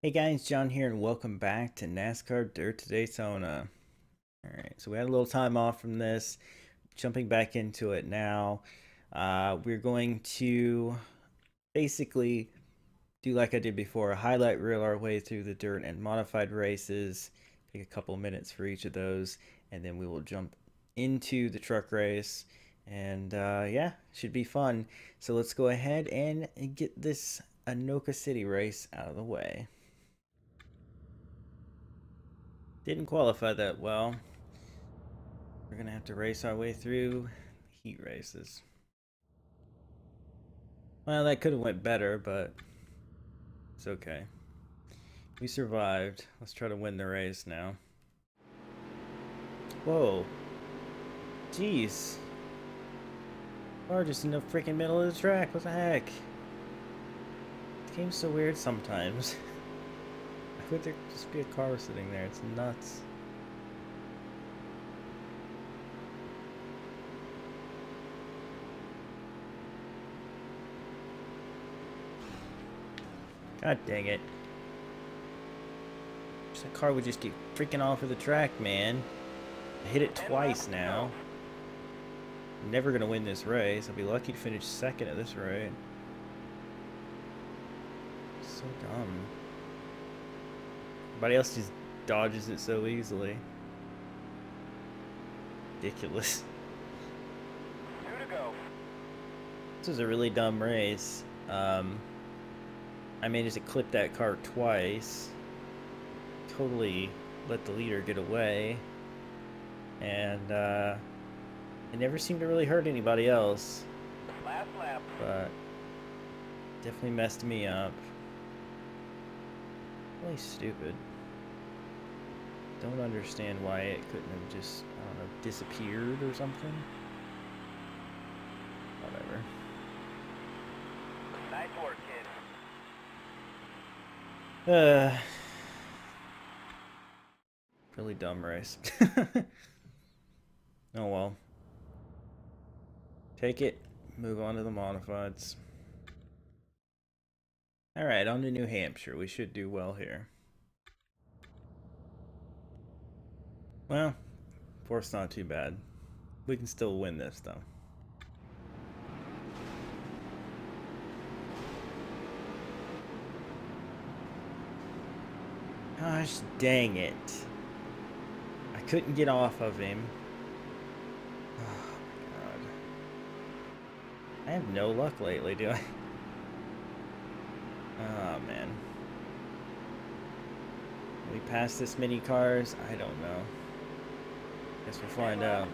Hey guys, Jon here and welcome back to NASCAR Dirt to Daytona. Alright, so we had a little time off from this, jumping back into it now. Uh, we're going to basically do like I did before, a highlight reel our way through the dirt and modified races, take a couple minutes for each of those, and then we will jump into the truck race. And uh, yeah, should be fun. So let's go ahead and get this Anoka City race out of the way. Didn't qualify that well. We're gonna have to race our way through heat races. Well, that could have went better, but it's okay. We survived. Let's try to win the race now. Whoa. Jeez. Car just in the freaking middle of the track. What the heck? This game's so weird sometimes. could just be a car sitting there? It's nuts. God dang it. That car would just keep freaking off of the track, man. I hit it twice now. never gonna win this race. I'll be lucky to finish second at this rate. So dumb. Everybody else just dodges it so easily. Ridiculous. Two to go. This was a really dumb race. Um, I managed to clip that car twice. Totally let the leader get away. And uh, it never seemed to really hurt anybody else. Last lap. But definitely messed me up. Really stupid. Don't understand why it couldn't have just, I don't know, disappeared or something. Whatever. Nice work, kid. Uh, really dumb race. oh well. Take it, move on to the modifieds. Alright, on to New Hampshire. We should do well here. Well, fourth's not too bad. We can still win this, though. Gosh dang it. I couldn't get off of him. Oh my god. I have no luck lately, do I? Oh man. we pass this many cars? I don't know. Guess we'll find out.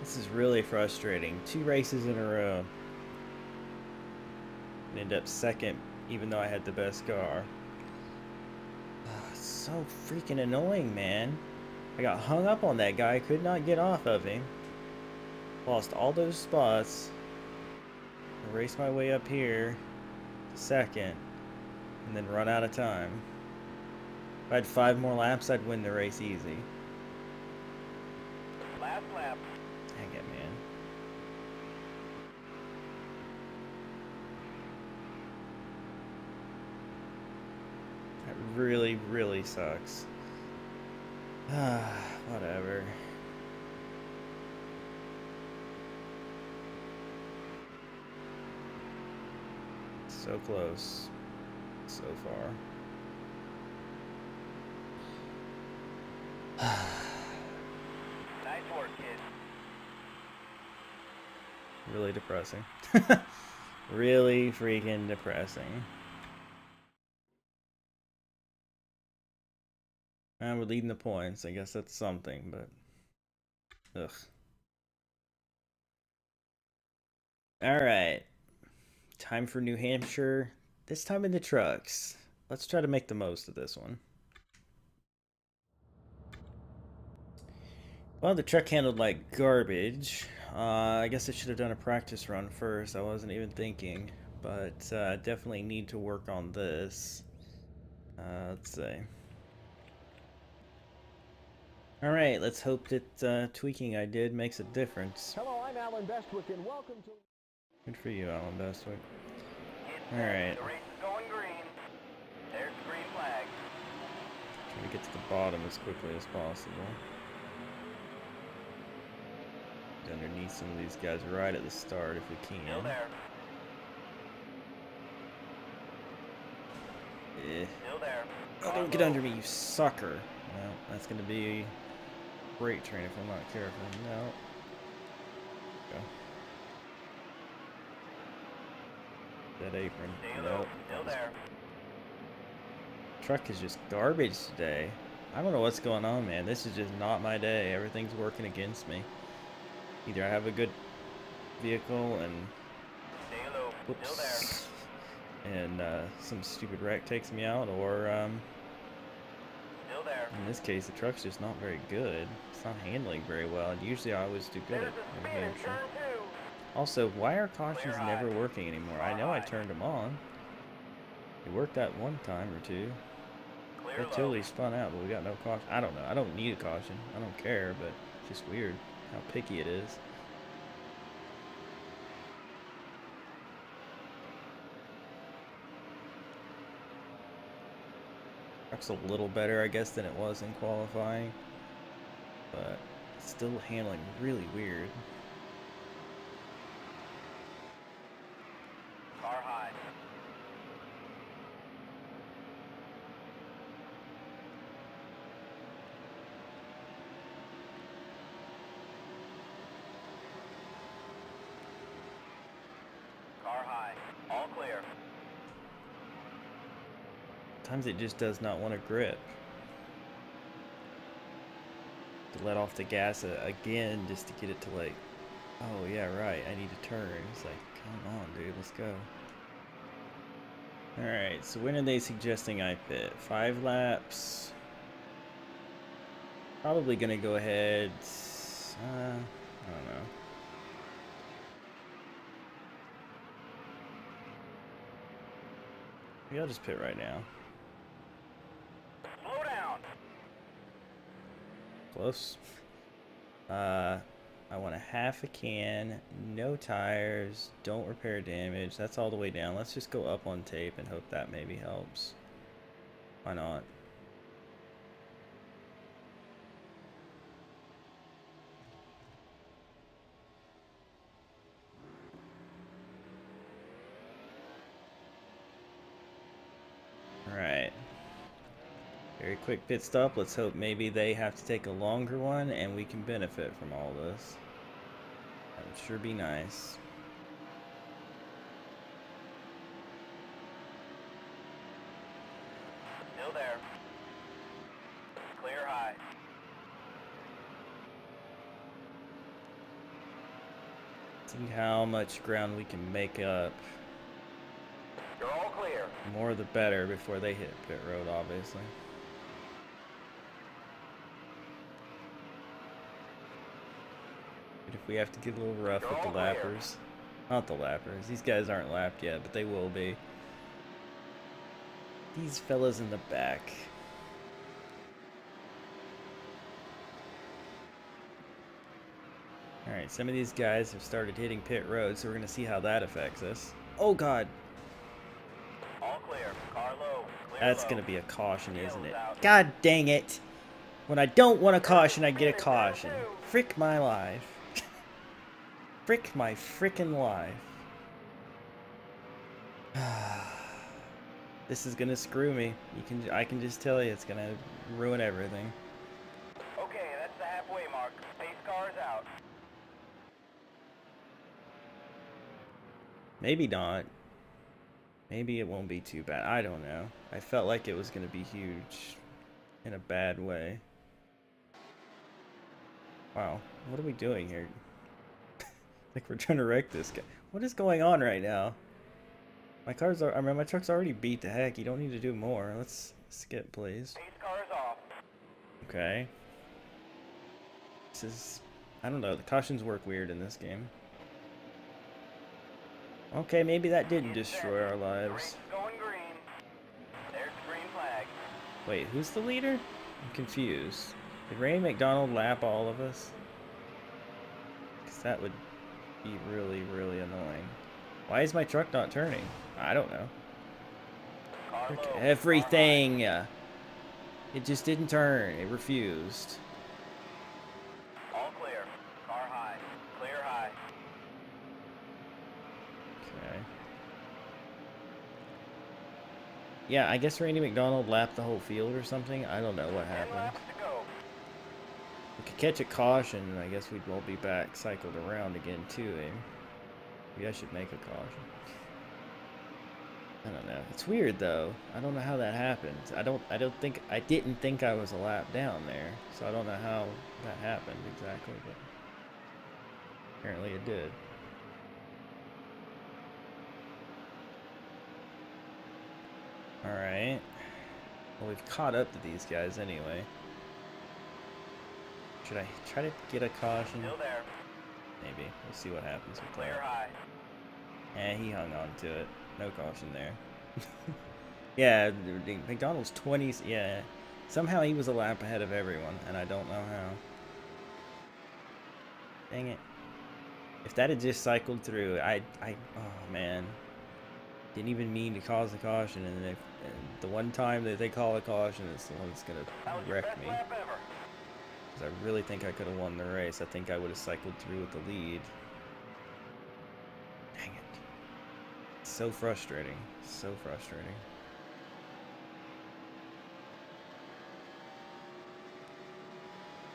This is really frustrating. Two races in a row. And end up second, even though I had the best car. Oh, so freaking annoying, man. I got hung up on that guy. Could not get off of him. Lost all those spots. Race my way up here to second. And then run out of time. If I had five more laps, I'd win the race easy. Last lap. Dang it, man. That really, really sucks. Ah, whatever. So close. So far. Nice work, kid. Really depressing. really freaking depressing. And we're leading the points. I guess that's something, but... Ugh. Alright. Time for New Hampshire. This time in the trucks. Let's try to make the most of this one. Well, the truck handled like garbage. Uh, I guess I should have done a practice run first. I wasn't even thinking. But uh, definitely need to work on this. Uh, let's see. Alright, let's hope that uh, tweaking I did makes a difference. Hello, I'm Allen Bestwick, and welcome to... Good for you, Allen Bestwick. It's All set. right. The race is going green. There's green flag. Try to get to the bottom as quickly as possible. Get Underneath some of these guys right at the start if we Still can. there. Eh. Still there. Oh, don't get under me, you sucker. Well, that's gonna be a great train if I'm not careful. No. Go. That apron. Stay No. Still there. Truck is just garbage today. I don't know what's going on, man. This is just not my day. Everything's working against me. Either I have a good vehicle and Stay low. Still there. and uh, some stupid wreck takes me out, or um, in this case, the truck's just not very good. It's not handling very well, and usually I always do good There's at a New spin in Hampshire. turn two. Also, why are cautions Clear never eye. working anymore? I know I turned them on. It worked that one time or two. Clear low. totally spun out, but we got no caution. I don't know. I don't need a caution. I don't care, but it's just weird how picky it is. Truck's a little better, I guess, than it was in qualifying, but still handling really weird. Car high. Car high. All clear. Times it just does not want to grip. To let off the gas again just to get it to like, oh yeah, right, I need to turn. It's like, come on, dude, let's go. Alright, so when are they suggesting I pit? Five laps? Probably gonna go ahead. Uh, I don't know. Maybe I'll just pit right now. Slow down. Close. Uh, I want a half a can, no tires, don't repair damage. That's all the way down. Let's just go up on tape and hope that maybe helps. Why not? Alright. Very quick pit stop. Let's hope maybe they have to take a longer one and we can benefit from all this. That would sure be nice. Still there. Clear high. See how much ground we can make up. You're all clear. More the better before they hit pit road, obviously. But if we have to get a little rough with the You're all clear. lappers. Not the lappers. These guys aren't lapped yet, but they will be. These fellas in the back. Alright, some of these guys have started hitting pit road, so we're going to see how that affects us. Oh god, All clear. Car low. Clear That's low. gonna be a caution, isn't it? God dang it! When I don't want a caution, I get a caution. Frick my life. Frick my frickin' life. this is gonna screw me. You can, I can just tell you, it's gonna ruin everything. Okay, that's the halfway mark. Pace car's out. Maybe not. Maybe it won't be too bad. I don't know. I felt like it was gonna be huge, in a bad way. Wow, what are we doing here? Like we're trying to wreck this guy. What is going on right now? My car's are. I mean, my truck's already beat to heck. You don't need to do more. Let's skip, please. Pace car's off. Okay. This is. I don't know. The cautions work weird in this game. Okay, maybe that didn't destroy our lives. is going green. There's the green flag. Wait, who's the leader? I'm confused. Did Ray McDonald lap all of us? Because that would be really, really annoying. Why is my truck not turning? I don't know. Frick everything. It just didn't turn. It refused. All clear. Car high. Clear high. Okay. Yeah, I guess Randy McDonald lapped the whole field or something. I don't know what happened. laps to go. We could catch a caution, and I guess we'd all be back cycled around again too. Eh? Maybe I should make a caution. I don't know. It's weird though. I don't know how that happened. I don't. I don't think. I didn't think I was a lap down there, so I don't know how that happened exactly. But apparently it did. All right. Well, we've caught up to these guys anyway. Should I try to get a caution? Still there. Maybe. We'll see what happens with Clear that. high. Eh, he hung on to it. No caution there. yeah, the- the McDonald's 20s. Yeah. Somehow he was a lap ahead of everyone, and I don't know how. Dang it. If that had just cycled through, I, I, oh man. Didn't even mean to cause a caution, and, if, and the one time that they call a caution is the one that's gonna wreck me. Lap ever. 'Cause I really think I could have won the race. I think I would have cycled through with the lead. Dang it. So frustrating. So frustrating.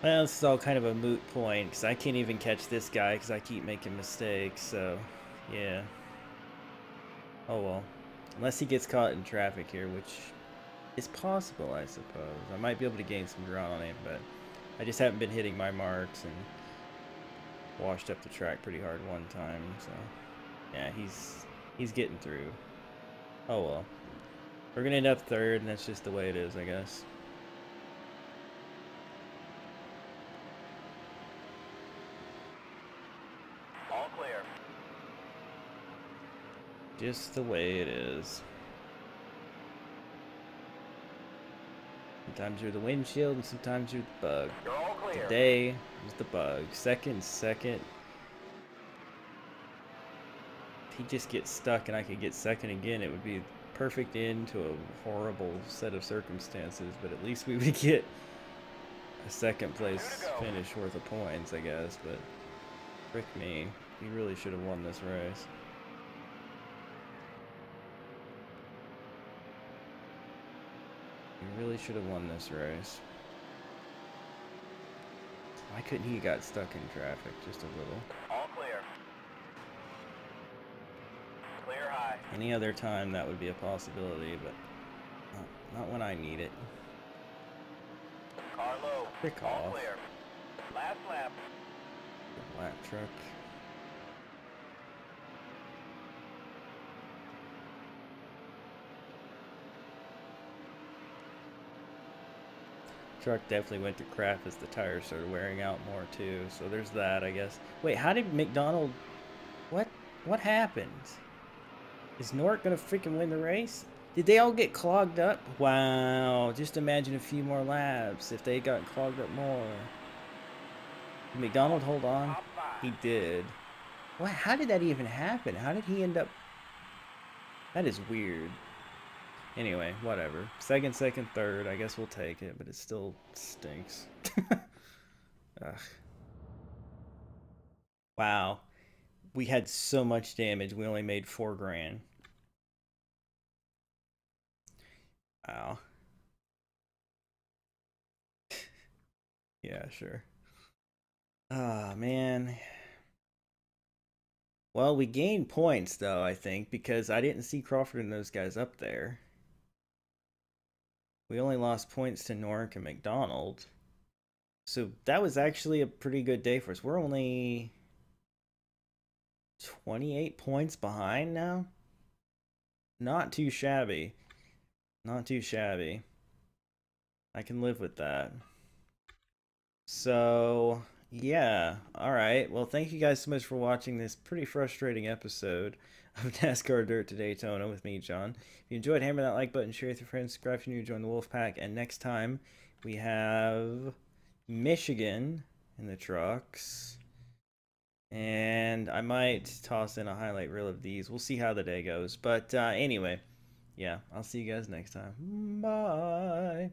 Well, this is all kind of a moot point because I can't even catch this guy because I keep making mistakes. So, yeah. Oh well. Unless he gets caught in traffic here, which is possible, I suppose. I might be able to gain some ground on him, but I just haven't been hitting my marks and washed up the track pretty hard one time. So, yeah, he's he's getting through. Oh well. We're gonna end up third, and that's just the way it is, I guess. All clear. Just the way it is. Sometimes you're the windshield, and sometimes you're the bug. You're. Today was the bug. Second, second. If he just gets stuck and I could get second again, it would be perfect end to a horrible set of circumstances. But at least we would get a second place Two to go. finish worth of points, I guess. But frick me, he really should have won this race. Really should have won this race. Why couldn't he got stuck in traffic just a little? All clear. Clear high. Any other time that would be a possibility, but not, not when I need it. Car low. All off. clear. Last lap. The black truck. Truck definitely went to crap as the tires started wearing out more too. So there's that, I guess. Wait, how did McDonald? What? What happened? Is Nort gonna freaking win the race? Did they all get clogged up? Wow! Just imagine a few more laps if they got clogged up more. Did McDonald hold on? He did. What? How did that even happen? How did he end up? That is weird. Anyway, whatever. Second, second, third. I guess we'll take it, but it still stinks. Ugh. Wow. We had so much damage. We only made four grand. Wow. yeah, sure. Ah, man. Well, we gained points though, I think, because I didn't see Crawford and those guys up there. We only lost points to Norick and McDonald. So that was actually a pretty good day for us. We're only 28 points behind now. Not too shabby. Not too shabby. I can live with that. So, yeah. All right. Well, thank you guys so much for watching this pretty frustrating episode of NASCAR Dirt to Daytona with me, Jon. If you enjoyed, hammer that like button, share with your friends, subscribe if you're new, join the Wolf Pack, and next time we have Michigan in the trucks. And I might toss in a highlight reel of these. We'll see how the day goes. But uh, anyway, yeah, I'll see you guys next time. Bye.